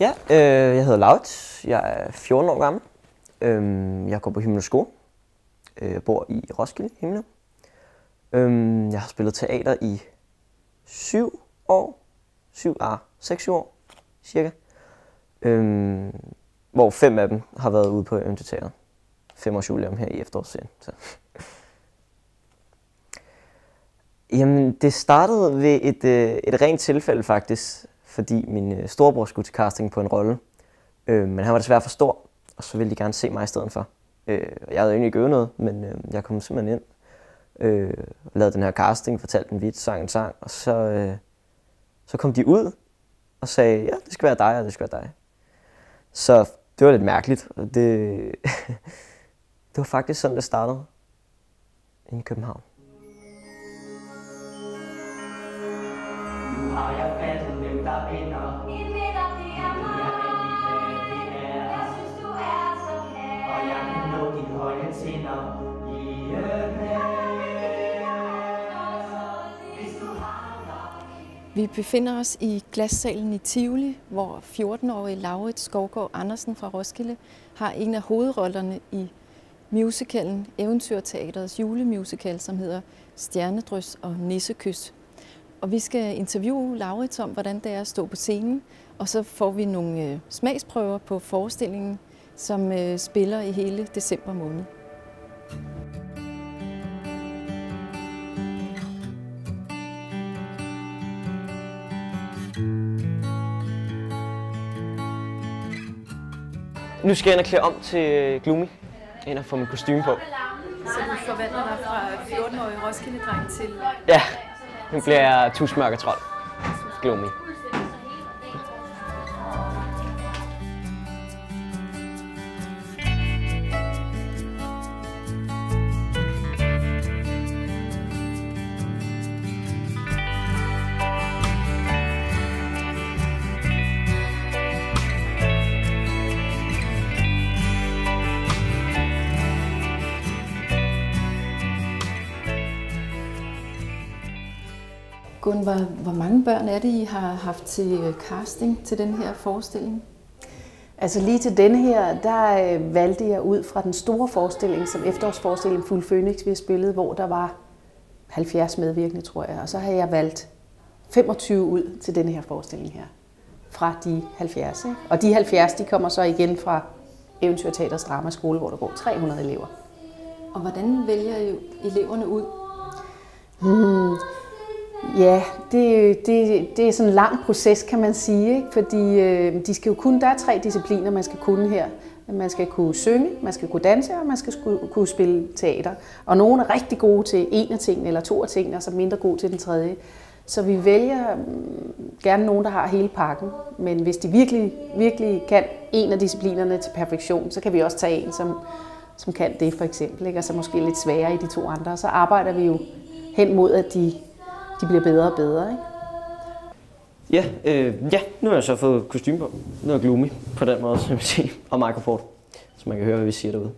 Ja, øh, jeg hedder Laut. Jeg er 14 år gammel. Øh, jeg går på Himmel Skole. Øh, jeg bor i Roskilde, Himmel. Øh, jeg har spillet teater i 7 år. 7, ah, 6 år, cirka. Øh, hvor fem af dem har været ude på Eventyr Teater. Fem års jubilæum her i efterårsserien. Så. Jamen, det startede ved et, øh, et rent tilfælde faktisk, fordi min øh, storebror skulle til casting på en rolle. Øh, men han var desværre for stor, og så ville de gerne se mig i stedet for. Øh, jeg havde egentlig ikke øvet noget, men øh, jeg kom simpelthen ind, øh, og lavede den her casting, fortalte en vits, sang en sang, og så, øh, så kom de ud og sagde, ja, det skal være dig, og det skal være dig. Så det var lidt mærkeligt, og det, det var faktisk sådan, det startede i København. Nu har jeg Vi befinder os i glassalen i Tivoli, hvor 14-årige Laurits Skovgaard Andersen fra Roskilde har en af hovedrollerne i musicalen Eventyrteaterets julemusical, som hedder Stjernedrys og Nissekys. Og vi skal interviewe Laurits om, hvordan det er at stå på scenen, og så får vi nogle øh, smagsprøver på forestillingen, som øh, spiller i hele december måned. Nu skal jeg ind og klæde om til Gloomy. Ind og få min kostume på. Så du forvandler dig fra 14-årig Roskilde-dreng til Ja, nu bliver jeg tusmørketrold. Gloomy. Gun, hvor, hvor mange børn er det, I har haft til øh, casting til den her forestilling? Altså lige til denne her, der øh, valgte jeg ud fra den store forestilling, som efterårsforestilling Fuld Phoenix, vi har spillet, hvor der var 70 medvirkende, tror jeg. Og så har jeg valgt 25 ud til denne her forestilling her, fra de 70. Ikke? Og de 70, de kommer så igen fra Eventyrteaters Dramaskole, hvor der går 300 elever. Og hvordan vælger I eleverne ud? Hmm. Ja, det, det, det er sådan en lang proces, kan man sige. Ikke? Fordi øh, de skal jo kun, der er tre discipliner, man skal kunne her. Man skal kunne synge, man skal kunne danse, og man skal kunne spille teater. Og nogle er rigtig gode til en af tingene, eller to af tingene, og så mindre gode til den tredje. Så vi vælger mm, gerne nogen, der har hele pakken. Men hvis de virkelig, virkelig kan en af disciplinerne til perfektion, så kan vi også tage en, som, som kan det for eksempel. Ikke? Og så måske lidt sværere i de to andre. Og så arbejder vi jo hen mod, at de, de bliver bedre og bedre. Ikke? Ja, øh, ja, nu har jeg så fået kostume på. Nu er Gloomy på den måde, som jeg sige. Og mikrofon, så man kan høre, hvad vi siger derude.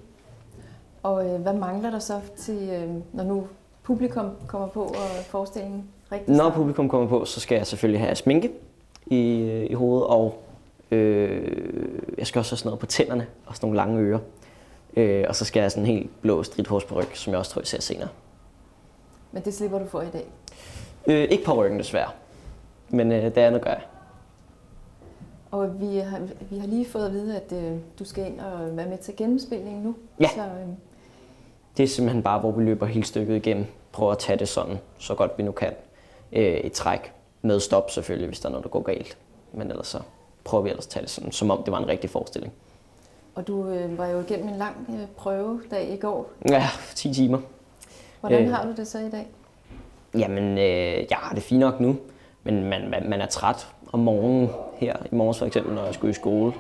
Og øh, hvad mangler der så til, øh, når nu publikum kommer på og forestillingen rigtig Når publikum kommer på, så skal jeg selvfølgelig have sminke i, i hovedet, og øh, jeg skal også have sådan noget på tænderne og sådan nogle lange ører. Øh, og så skal jeg have sådan en helt blå stridthårsperuk, som jeg også tror, I ser senere. Men det slipper du for i dag. Øh, ikke på ryggen desværre, men øh, det andet gør jeg. Og vi har, vi har lige fået at vide, at øh, du skal ind og være med til gennemspilningen nu. Ja. Så, øh, Det er simpelthen bare, hvor vi løber hele stykket igennem. Prøver at tage det sådan, så godt vi nu kan. Øh, et træk med stop selvfølgelig, hvis der er noget, der går galt. Men ellers så prøver vi ellers at tage det sådan, som om det var en rigtig forestilling. og du øh, var jo igennem en lang øh, prøvedag i går. Ja, 10 timer. Hvordan Øh. har du det så i dag? Jamen, øh, jeg har det fint nok nu, men man, man, man er træt om morgenen her. I morges for eksempel, når jeg skulle i skole.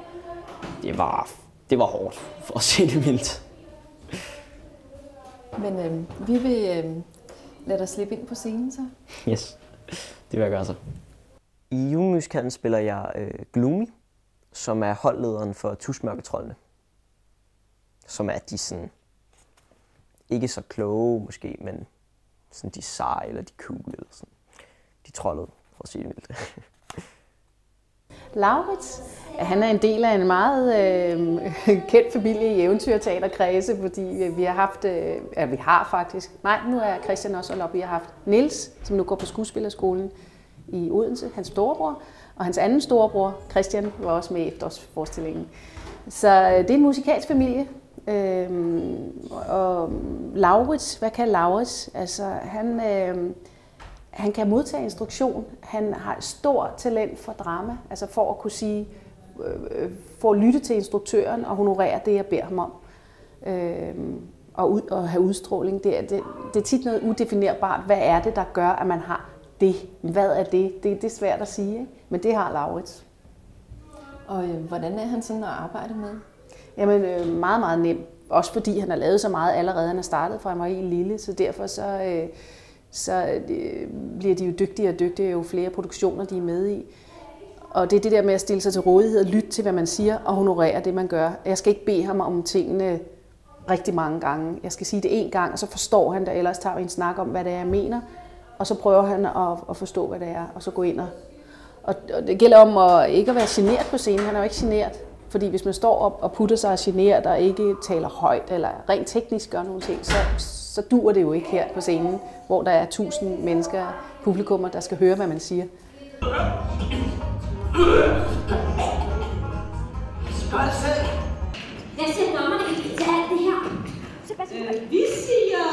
Det var, det var hårdt, for at se det mildt. Men øh, vi vil øh, lade dig slippe ind på scenen så. Yes, det vil jeg gøre så. I julemusikalen spiller jeg øh, Gloomy, som er holdlederen for Tusmørketrollene. Som er de sådan, ikke så kloge måske, men sådan de seje eller de cool eller sådan. De trollede, for at sige det mildt. Laurits, han er en del af en meget øh, kendt familie i eventyrteaterkredse, fordi øh, vi har haft, øh, ja vi har faktisk, nej nu er Christian også op, vi har haft Nils, som nu går på skuespillerskolen i Odense, hans storebror, og hans anden storebror, Christian, var også med i efterårsforestillingen. Så øh, det er en musikalsk familie. Øhm, og Laurits, hvad kan Laurits? Altså, han, øhm, han kan modtage instruktion. Han har stor stort talent for drama, altså for at kunne sige, øh, øh, for at lytte til instruktøren og honorere det, jeg beder ham om. Øhm, og, ud, og have udstråling. Det er, det, det er tit noget udefinerbart. Hvad er det, der gør, at man har det? Hvad er det? Det, det er svært at sige, ikke? men det har Laurits. Og øh, hvordan er han sådan at arbejde med? Jamen øh, meget, meget nem. Også fordi han har lavet så meget allerede, han har startet fra han var helt lille, så derfor så, øh, så øh, bliver de jo dygtigere og dygtigere, jo flere produktioner de er med i. Og det er det der med at stille sig til rådighed og lytte til, hvad man siger, og honorere det, man gør. Jeg skal ikke bede ham om tingene rigtig mange gange. Jeg skal sige det en gang, og så forstår han det, ellers tager vi en snak om, hvad det er, jeg mener. Og så prøver han at, at forstå, hvad det er, og så gå ind og... Og, og det gælder om at ikke at være generet på scenen. Han er jo ikke generet. Fordi hvis man står op og putter sig og generet og ikke taler højt, eller rent teknisk gør nogle ting, så, så dur det jo ikke her på scenen, hvor der er tusind mennesker, publikummer, der skal høre, hvad man siger. Spørg selv. Hvad siger dommerne egentlig til alt det her? Øh, vi siger...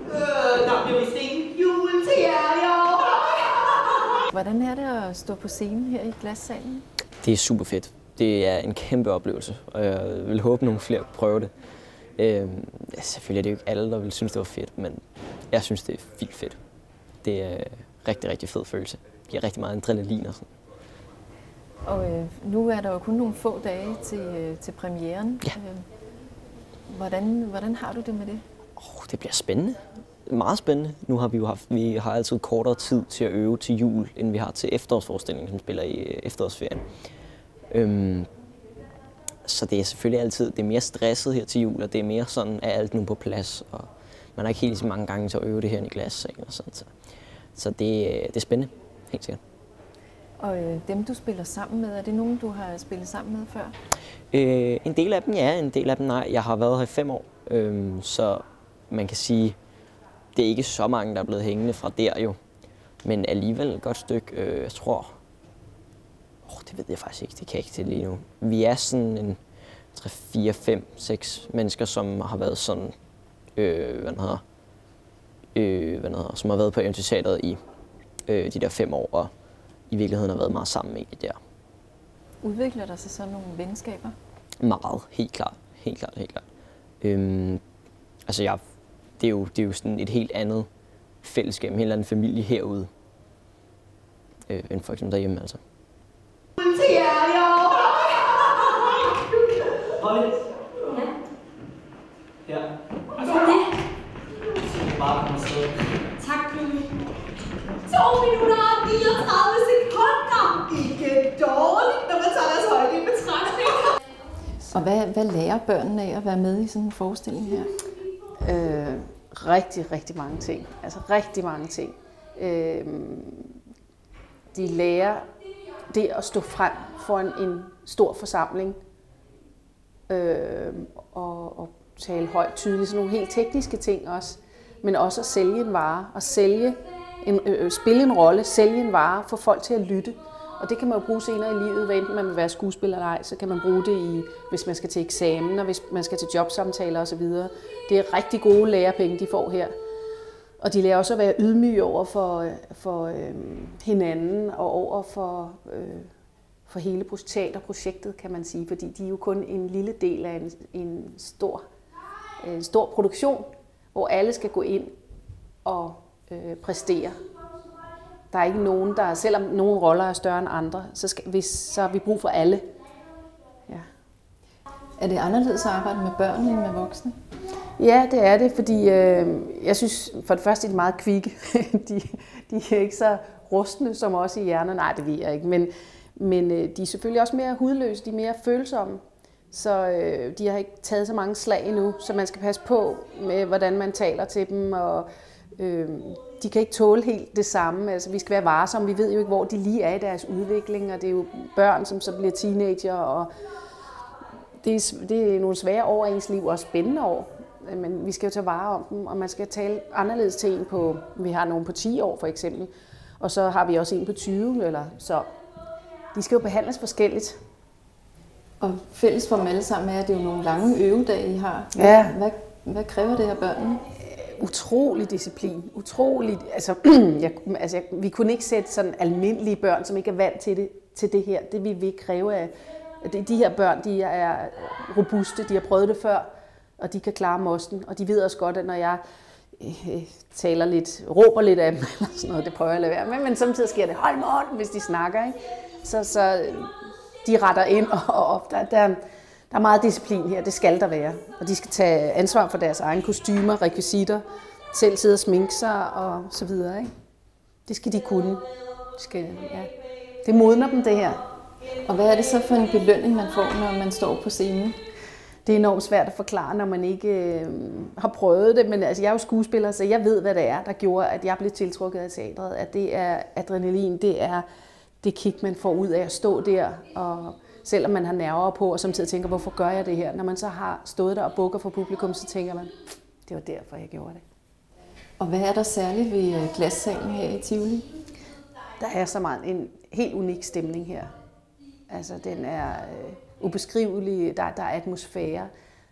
Øh, der bliver vist ingen jul til jer i år. Hvordan er det at stå på scenen her i glassalen? Det er super fedt. Det er en kæmpe oplevelse, og jeg vil håbe, nogle flere prøver det. Øh, selvfølgelig er det jo ikke alle, der vil synes, det var fedt, men jeg synes, det er vildt fedt. Det er rigtig, rigtig fed følelse. Det giver rigtig meget adrenalin og sådan. Og øh, nu er der jo kun nogle få dage til, øh, til premieren. Ja. Øh, hvordan, hvordan har du det med det? Oh, det bliver spændende. Meget spændende. Nu har vi jo haft, vi har altid kortere tid til at øve til jul, end vi har til efterårsforestillingen, som spiller i øh, efterårsferien. Øhm, så det er selvfølgelig altid, det er mere stresset her til jul, og det er mere sådan, er alt nu på plads, og man har ikke helt så mange gange til at øve det her i glas. Og sådan, så så det, øh, det er spændende, helt sikkert. Og øh, dem, du spiller sammen med, er det nogen, du har spillet sammen med før? Øh, en del af dem ja, en del af dem nej. Jeg har været her i fem år, øhm, så man kan sige, det er ikke så mange, der er blevet hængende fra der jo. Men alligevel et godt stykke, øh, jeg tror, oh, det ved jeg faktisk ikke, det kan jeg ikke til lige nu. Vi er sådan en 3, 4, 5, 6 mennesker, som har været sådan, øh, hvad hedder, øh, hvad hedder, som har været på eventyrteateret i øh, de der fem år, og i virkeligheden har været meget sammen med der. Udvikler der sig så nogle venskaber? Meget, helt klart. Helt klart, helt klart. Øhm, altså, jeg, det, er jo, det er jo sådan et helt andet fællesskab, en helt anden familie herude, øh, end for eksempel derhjemme, altså. Jul til jer i år. Lidt. Ja. Hvad er det? Bare kom afsted. Tak, Lille. 2 minutter og 39 sekunder. Ikke dårligt, når man tager deres højde i betragtning. Og hvad, hvad lærer børnene af at være med i sådan en forestilling her? Øh, rigtig, rigtig mange ting. Altså rigtig mange ting. Øh, de lærer det at stå frem foran en stor forsamling øh, og, og tale højt tydeligt. Sådan nogle helt tekniske ting også. Men også at sælge en vare. og sælge en, øh, øh, spille en rolle, sælge en vare, få folk til at lytte. Og det kan man jo bruge senere i livet, hvad enten man vil være skuespiller eller ej, så kan man bruge det, i, hvis man skal til eksamen, og hvis man skal til jobsamtaler osv. Det er rigtig gode lærepenge, de får her. Og de lærer også at være ydmyge over for, øh, for øh, hinanden og over for, øh, for hele teaterprojektet, kan man sige. Fordi de er jo kun en lille del af en, en, stor, en stor produktion, hvor alle skal gå ind og øh, præstere. Der er ikke nogen, der, selvom nogle roller er større end andre, så, skal, hvis, så har vi brug for alle. Ja. Er det anderledes at arbejde med børn end med voksne? Ja, det er det, fordi øh, jeg synes for det første, de er meget kvikke. de, de er ikke så rustne som os i hjernen. Nej, det ved jeg ikke. Men, men øh, de er selvfølgelig også mere hudløse, de er mere følsomme. Så øh, de har ikke taget så mange slag endnu, så man skal passe på med, hvordan man taler til dem, og Øh, de kan ikke tåle helt det samme. Altså, vi skal være varsomme. Vi ved jo ikke, hvor de lige er i deres udvikling, og det er jo børn, som så bliver teenager, og det er, det er nogle svære år i ens liv, og spændende år. Men vi skal jo tage vare om dem, og man skal tale anderledes til en på, vi har nogen på 10 år for eksempel, og så har vi også en på 20, eller så. De skal jo behandles forskelligt. Og fælles for dem alle sammen er, at det er jo nogle lange øvedage, I har. Ja. Hvad, hvad kræver det her børnene? utrolig disciplin. Utrolig, altså, jeg, altså jeg, vi kunne ikke sætte sådan almindelige børn, som ikke er vant til det, til det her. Det vil vi ikke kræve af. De, de her børn, de er robuste, de har prøvet det før, og de kan klare mosten. Og de ved også godt, at når jeg øh, taler lidt, råber lidt af dem, eller sådan noget, det prøver jeg at lade være med, men samtidig sker det, hold mund, hvis de snakker, ikke? Så, så de retter ind og, op. Der, der, der er meget disciplin her, det skal der være. Og de skal tage ansvar for deres egne kostymer, rekvisitter, selv sidde og sminke sig og så videre. Ikke? Det skal de kunne. De skal, ja. Det modner dem, det her. Og hvad er det så for en belønning, man får, når man står på scenen? Det er enormt svært at forklare, når man ikke øh, har prøvet det. Men altså, jeg er jo skuespiller, så jeg ved, hvad det er, der gjorde, at jeg blev tiltrukket af teatret. At det er adrenalin, det er det kick, man får ud af at stå der og selvom man har nerver på, og samtidig tænker, hvorfor gør jeg det her? Når man så har stået der og bukker for publikum, så tænker man, det var derfor, jeg gjorde det. Og hvad er der særligt ved øh, glassalen her i Tivoli? Der er så meget en helt unik stemning her. Altså, den er øh, ubeskrivelig, der, der er atmosfære.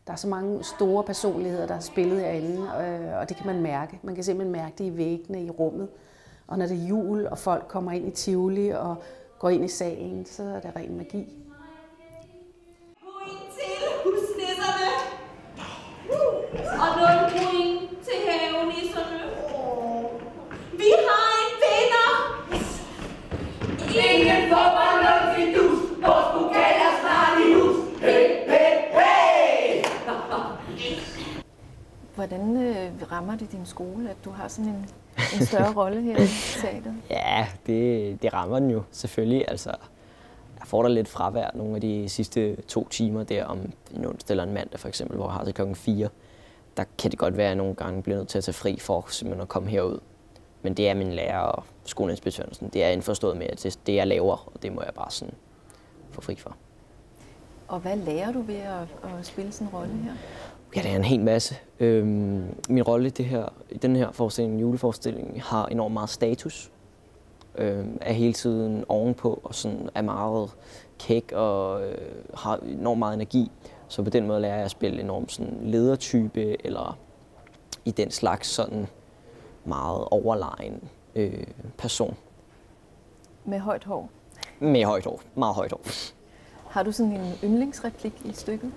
Der er så mange store personligheder, der har spillet herinde, øh, og det kan man mærke. Man kan simpelthen mærke det i væggene, i rummet. Og når det er jul, og folk kommer ind i Tivoli og går ind i salen, så er det ren magi. Og 0 point til havenisserne. Vi har en vinder! Ingen fodbold, noget fidus. Vores pokal er snart i hus. Hey, hey, hey! Hvordan øh, rammer det din skole, at du har sådan en, en større rolle her i teateret? Ja, det, det rammer den jo selvfølgelig. Altså, jeg får da lidt fravær nogle af de sidste to timer der, om nu stiller en mandag for eksempel, hvor jeg har til klokken 4 der kan det godt være, at jeg nogle gange bliver nødt til at tage fri for simpelthen at komme herud. Men det er min lærer og skoleinspektøren. Det er indforstået med, at det, det jeg laver, og det må jeg bare sådan få fri for. Og hvad lærer du ved at, at spille sådan en rolle her? Ja, det er en hel masse. Øhm, min rolle i, det her, i den her forestilling, juleforestilling, har enormt meget status. Øhm, er hele tiden ovenpå og sådan er meget kæk og øh, har enormt meget energi. Så på den måde lærer jeg at spille enormt sådan ledertype, eller i den slags sådan meget overlegen øh, person. Med højt hår? Med højt hår. Meget højt hår. Har du sådan en yndlingsreplik i stykket?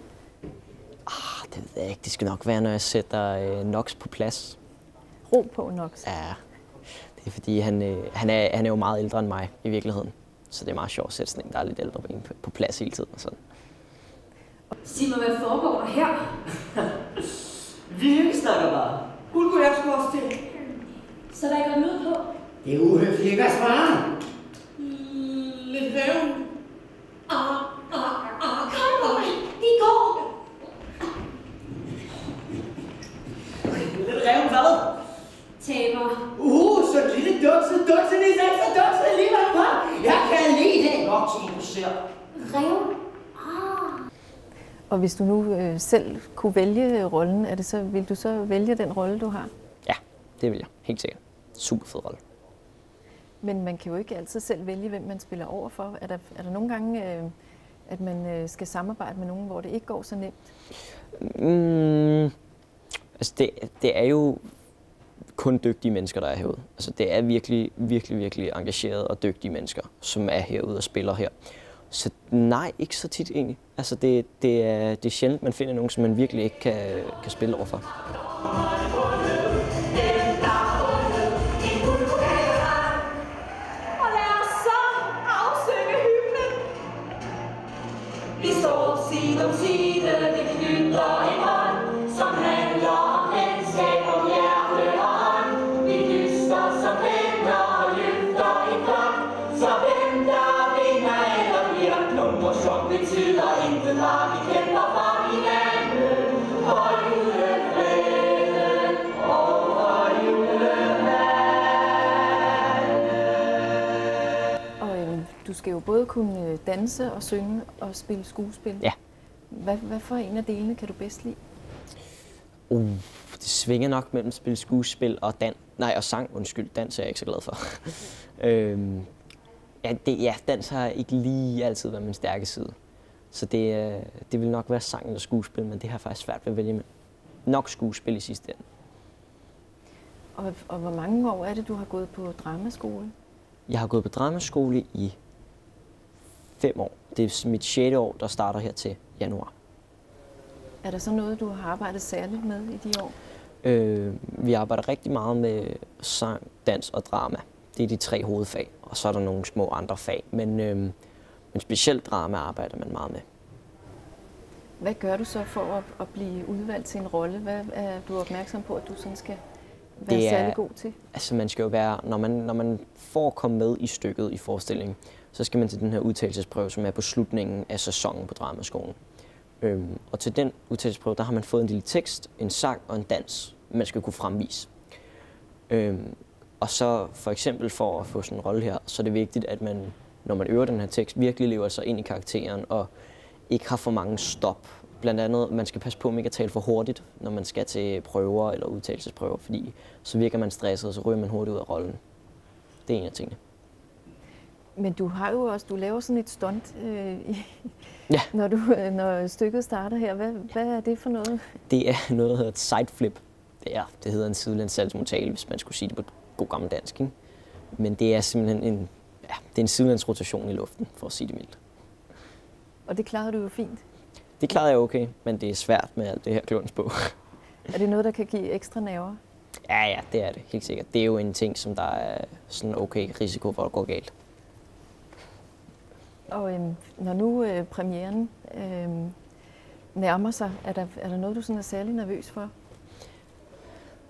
Ah, det ved jeg ikke. Det skal nok være, når jeg sætter øh, Nox på plads. Ro på Nox? Ja. Det er fordi, han, øh, han, er, han er jo meget ældre end mig i virkeligheden. Så det er meget sjovt at sætte sådan en, der er lidt ældre på, på plads hele tiden. Og sådan. Sig mig, hvad foregår der her? Vi snakker bare. Hun kunne jeg også til. Så der ikke lyd på? Det er uhøfligt ikke at svare. Lidt hævn. Ah, ah, ah, kom nu, mand. De går. Lidt reven hvad? Taber. Uh, så lille dukse, dukse, lige så så dukse alligevel, hva? Jeg kan lide det. Nok som du ser. Rev. Ah. Og hvis du nu øh, selv kunne vælge rollen, er det så, vil du så vælge den rolle, du har? Ja, det vil jeg. Helt sikkert. Super fed rolle. Men man kan jo ikke altid selv vælge, hvem man spiller over for. Er der, er der nogle gange, øh, at man øh, skal samarbejde med nogen, hvor det ikke går så nemt? Mm, altså det, det er jo kun dygtige mennesker, der er herude. Altså det er virkelig, virkelig, virkelig engagerede og dygtige mennesker, som er herude og spiller her. Så nej, ikke så tit egentlig. Altså det, det, er, det er sjældent, man finder nogen, som man virkelig ikke kan, kan spille overfor. Kunne øh, danse og synge og spille skuespil. Ja. Hvad, hvad for en af delene kan du bedst lide? Uh, det svinger nok mellem spil skuespil og dan nej, og sang. Undskyld, dans er jeg ikke så glad for. øhm, ja, det, ja, dans har ikke lige altid været min stærke side. Så det, øh, det vil nok være sang eller skuespil, men det har faktisk svært ved at vælge med. Nok skuespil i sidste ende. Og, og hvor mange år er det, du har gået på dramaskole? Jeg har gået på dramaskole i fem år. Det er mit sjette år, der starter her til januar. Er der så noget, du har arbejdet særligt med i de år? Øh, vi arbejder rigtig meget med sang, dans og drama. Det er de tre hovedfag, og så er der nogle små andre fag. Men, øh, men specielt drama arbejder man meget med. Hvad gør du så for at, at blive udvalgt til en rolle? Hvad er du opmærksom på, at du sådan skal være Det er- særlig god til? Altså man skal jo være, når man, når man får komme med i stykket i forestillingen, så skal man til den her udtalelsesprøve, som er på slutningen af sæsonen på Dramaskolen. Øhm, og til den udtalelsesprøve, der har man fået en lille tekst, en sang og en dans, man skal kunne fremvise. Øhm, og så for eksempel for at få sådan en rolle her, så er det vigtigt, at man, når man øver den her tekst, virkelig lever sig ind i karakteren og ikke har for mange stop. Blandt andet, man skal passe på, at man ikke at tale for hurtigt, når man skal til prøver eller udtalelsesprøver, fordi så virker man stresset, og så ryger man hurtigt ud af rollen. Det er en af tingene. Men du har jo også, du laver sådan et stunt, øh, Ja. når, du, øh, når stykket starter her. Hvad, hvad er det for noget? Det er noget, der hedder et sideflip. Det, er, det hedder en sidelæns salgsmotale, hvis man skulle sige det på god gammel dansk. Ikke? Men det er simpelthen en, ja, det er en sidelæns rotation i luften, for at sige det mildt. Og det klarede du jo fint. Det klarede jeg okay, men det er svært med alt det her kluns på. Er det noget, der kan give ekstra nerver? Ja, ja, det er det, helt sikkert. Det er jo en ting, som der er sådan okay risiko for at gå galt. Og øhm, når nu øh, premieren øh, nærmer sig, er der, er der noget, du sådan er særlig nervøs for?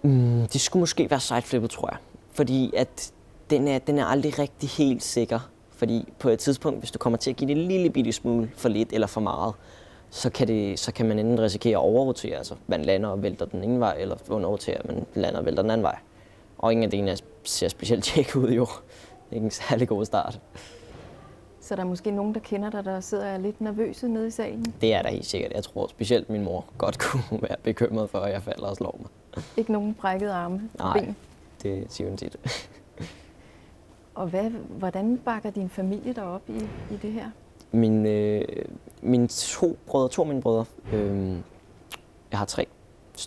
Mm, det skulle måske være sideflippet, tror jeg. Fordi at den er, den er aldrig rigtig helt sikker. Fordi på et tidspunkt, hvis du kommer til at give det en lille bitte smule for lidt eller for meget, så kan, det, så kan man enten risikere at overrotere, altså man lander og vælter den ene vej, eller underrotere, man lander og vælter den anden vej. Og ingen af delene ser specielt tjek ud, jo. Det er ikke en særlig god start. Så der er måske nogen, der kender dig, der sidder og er lidt nervøse nede i salen. Det er der helt sikkert. Jeg tror specielt min mor godt kunne være bekymret for, at jeg falder og slår mig. Ikke nogen brækkede arme Nej. ben. Det siger hun tit. Og hvad, hvordan bakker din familie dig op i, i det her? Min, øh, mine to brødre, to af mine brødre, øh, jeg har tre,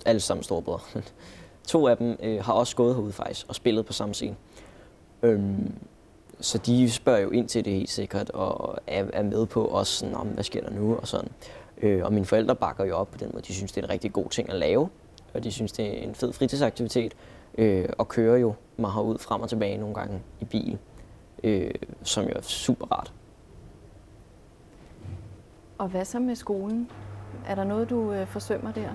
alle sammen store brødre. to af dem øh, har også gået herude faktisk og spillet på samme scene. Øhm, så de spørger jo ind til det helt sikkert og er, er med på også sådan, om hvad sker der nu og sådan. Øh, og mine forældre bakker jo op på den måde. De synes, det er en rigtig god ting at lave, og de synes, det er en fed fritidsaktivitet. Øh, og kører jo mig herud frem og tilbage nogle gange i bil, øh, som jo er super rart. Og hvad så med skolen? Er der noget, du øh, forsømmer der?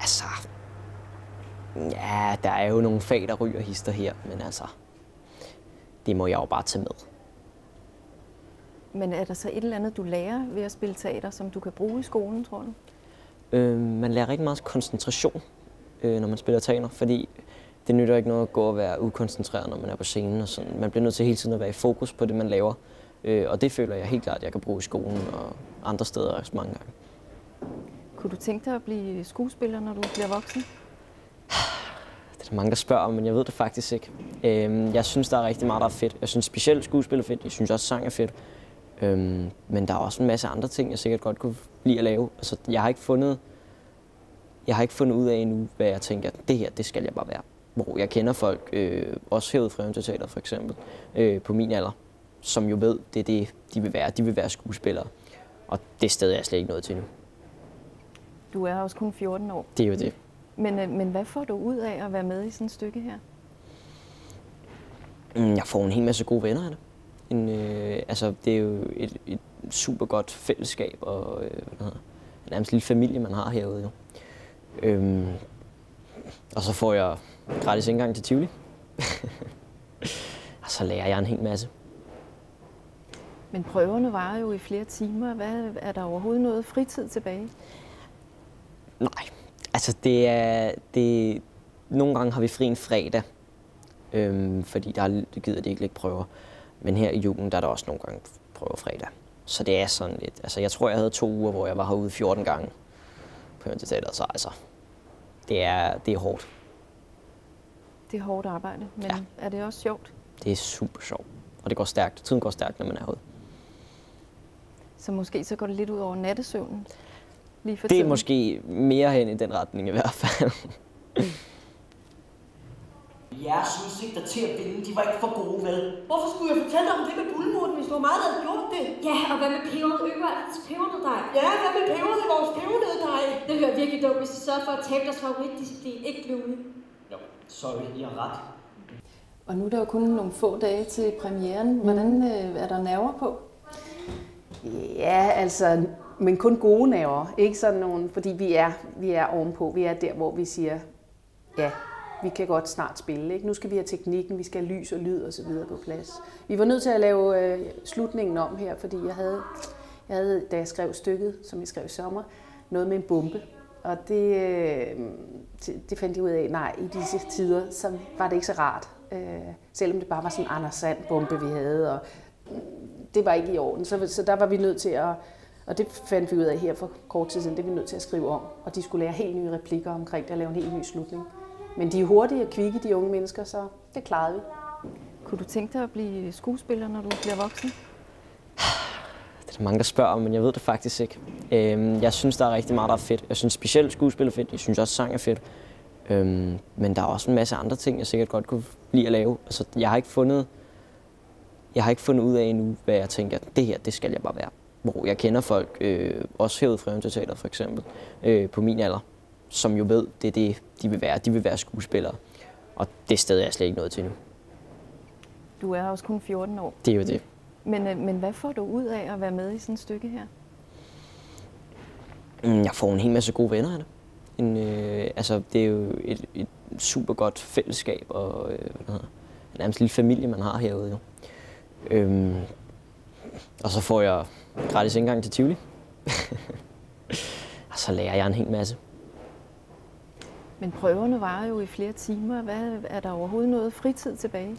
Altså, ja, der er jo nogle fag, der ryger hister her, men altså, det må jeg jo bare tage med. Men er der så et eller andet, du lærer ved at spille teater, som du kan bruge i skolen, tror du? Øh, man lærer rigtig meget koncentration, øh, når man spiller teater, fordi det nytter ikke noget at gå og være ukoncentreret, når man er på scenen. Og sådan. Man bliver nødt til hele tiden at være i fokus på det, man laver. Øh, og det føler jeg helt klart, at jeg kan bruge i skolen og andre steder også mange gange. Kunne du tænke dig at blive skuespiller, når du bliver voksen? Det er der mange, der spørger om, men jeg ved det faktisk ikke. Øhm, jeg synes, der er rigtig meget, der er fedt. Jeg synes specielt skuespil er fedt. Jeg synes også, sang er fedt. Øhm, men der er også en masse andre ting, jeg sikkert godt kunne lide at lave. Altså, jeg har ikke fundet, jeg har ikke fundet ud af endnu, hvad jeg tænker, det her, det skal jeg bare være. Hvor jeg kender folk, øh, også herude fra Teater for eksempel, øh, på min alder, som jo ved, det er det, de vil være. De vil være skuespillere. Og det sted er jeg slet ikke nået til nu. Du er også kun 14 år. Det er jo det. Men, øh, men hvad får du ud af at være med i sådan et stykke her? Mm, Jeg får en hel masse gode venner af det. En, øh, altså, det er jo et, et super godt fællesskab og øh, hvad hedder, nærmest lille familie, man har herude. Jo. Øhm, og så får jeg gratis indgang til Tivoli. og så lærer jeg en hel masse. Men prøverne varer jo i flere timer. Hvad, er der overhovedet noget fritid tilbage? Nej, altså det er... Det, nogle gange har vi fri en fredag, øhm, fordi der er- det gider de ikke lægge prøver. Men her i julen, der er der også nogle gange prøver fredag. Så det er sådan lidt, altså jeg tror, jeg havde to uger, hvor jeg var herude 14 gange på Teateret, så altså, det er, det er hårdt. Det er hårdt arbejde, men Ja. er det også sjovt? Det er super sjovt, og det går stærkt. Tiden går stærkt, når man er herude. Så måske så går det lidt ud over nattesøvnen lige for Det er tiden. måske mere hen i den retning i hvert fald. Jeres udsigter til at vinde, de var ikke for gode, vel? Hvorfor skulle jeg fortælle dig om det med guldmurten, hvis du meget havde gjort det? Ja, og hvad med peberet Øvaldens pebernøddej? Ja, hvad med peberet i vores pebernøddej? Det hører virkelig dumt, hvis de sørger for at tabe deres favoritdisciplin, ikke glue. Jo, sorry, I har ret. Og nu er der jo kun nogle få dage til premieren. Hvordan øh, er der nerver på? Ja, altså, men kun gode naver, Ikke sådan nogen, fordi vi er, vi er ovenpå. Vi er der, hvor vi siger, ja, vi kan godt snart spille. Ikke? Nu skal vi have teknikken, vi skal have lys og lyd og så videre på plads. Vi var nødt til at lave øh, slutningen om her, fordi jeg havde, jeg havde, da jeg skrev stykket, som jeg skrev i sommer, noget med en bombe. Og det, øh, det- det fandt jeg ud af, nej, i disse tider, så var det ikke så rart. Øh, selvom det bare var sådan en Anders Sand bombe, vi havde, og det var ikke i orden. Så, så der var vi nødt til at, og det fandt vi ud af her for kort tid siden, det er vi nødt til at skrive om. Og de skulle lære helt nye replikker omkring det og lave en helt ny slutning. Men de er hurtige og kvikke, de unge mennesker, så det klarede vi. Kunne du tænke dig at blive skuespiller, når du bliver voksen? Det er der mange, der spørger om, men jeg ved det faktisk ikke. Øhm, jeg synes, der er rigtig meget, der er fedt. Jeg synes specielt skuespil er fedt. Jeg synes også, sang er fedt. Øhm, men der er også en masse andre ting, jeg sikkert godt kunne lide at lave. Altså, jeg har ikke fundet, jeg har ikke fundet ud af endnu, hvad jeg tænker, det her, det skal jeg bare være. Hvor jeg kender folk, øh, også herude fra Teater for eksempel, øh, på min alder, som jo ved, det er det, de vil være. De vil være skuespillere. Og det sted er jeg slet ikke nået til nu. Du er også kun 14 år. Det er jo det. Men, øh, men hvad får du ud af at være med i sådan et stykke her? Mm, Jeg får en hel masse gode venner af det. En, øh, altså, det er jo et, et super godt fællesskab og øh, hvad hedder, en nærmest lille familie, man har herude. Jo. Øhm, og så får jeg gratis indgang til Tivoli. og så lærer jeg en hel masse. Men prøverne varer jo i flere timer. Hvad, er der overhovedet noget fritid tilbage?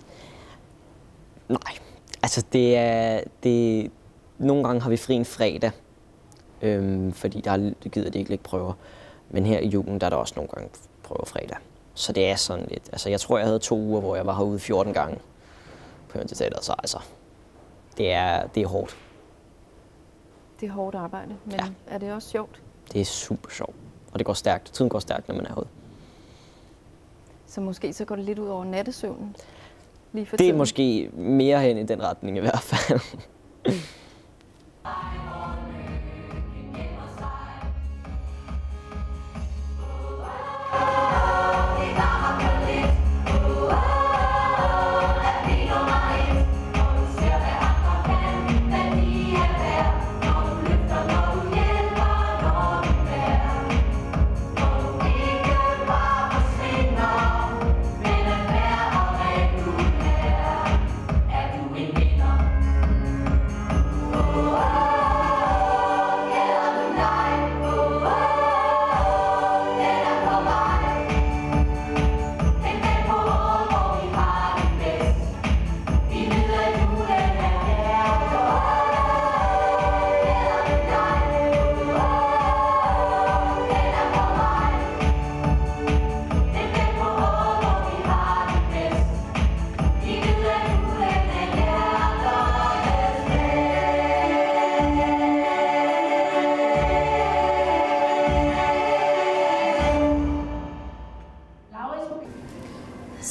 Nej, altså det er... Det, nogle gange har vi fri en fredag, øhm, fordi der er, gider de ikke lægge prøver. Men her i julen, der er der også nogle gange prøver fredag. Så det er sådan lidt... Altså jeg tror, jeg havde to uger, hvor jeg var herude 14 gange på Teateret, så altså... Det er, det er hårdt. Det er hårdt arbejde, men Ja. er det også sjovt? Det er super sjovt. Og det går stærkt. Tiden går stærkt, når man er herude. Så måske så går det lidt ud over nattesøvnen lige for Det er tiden. måske mere hen i den retning i hvert fald.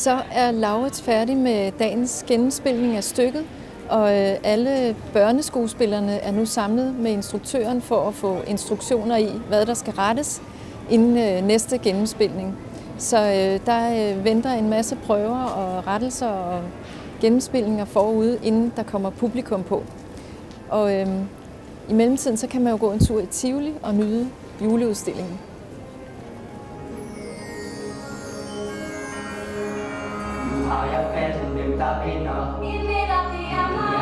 Så er Laurits færdig med dagens gennemspilning af stykket, og øh, alle børneskuespillerne er nu samlet med instruktøren for at få instruktioner i, hvad der skal rettes inden øh, næste gennemspilning. Så øh, der venter en masse prøver og rettelser og gennemspilninger forude, inden der kommer publikum på. Og øhm, i mellemtiden så kan man jo gå en tur i Tivoli og nyde juleudstillingen. Vinder. Min vinder, det er mig.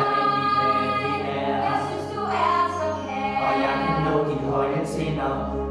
Jeg synes, du er så kær. og jeg kan nå dit høje tinder. Lige her.